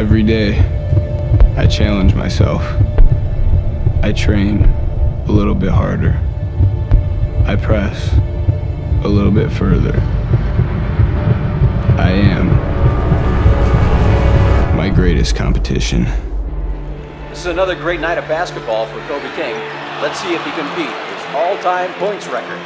Every day, I challenge myself. I train a little bit harder. I press a little bit further. I am my greatest competition. This is another great night of basketball for Kobe King. Let's see if he can beat his all-time points record.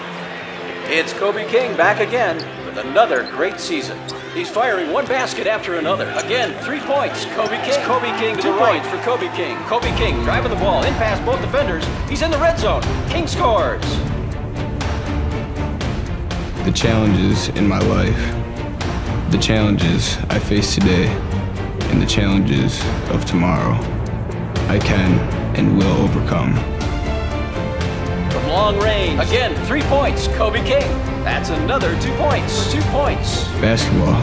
It's Kobe King back again with another great season. He's firing one basket after another. Again, three points. Kobe King. It's Kobe King to Two points for Kobe King. Kobe King driving the ball in past both defenders. He's in the red zone. King scores. The challenges in my life, the challenges I face today, and the challenges of tomorrow, I can and will overcome. Long range. Again, three points. Kobe King. That's another two points. Two points. Basketball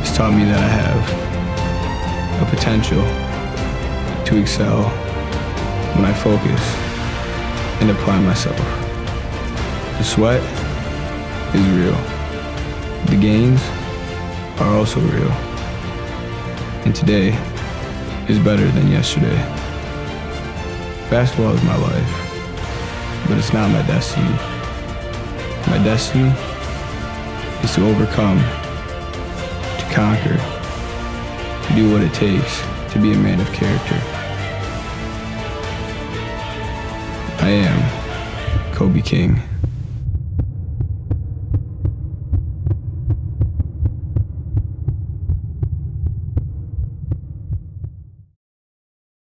has taught me that I have a potential to excel when I focus and apply myself. The sweat is real. The gains are also real. And today is better than yesterday. Basketball is my life, but it's not my destiny. My destiny is to overcome, to conquer, to do what it takes to be a man of character. I am Kobe King.